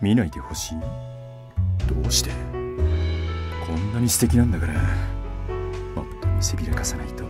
見ないでほしい。どうして？こんなに素敵なんだから。もっと見せびらかさないと。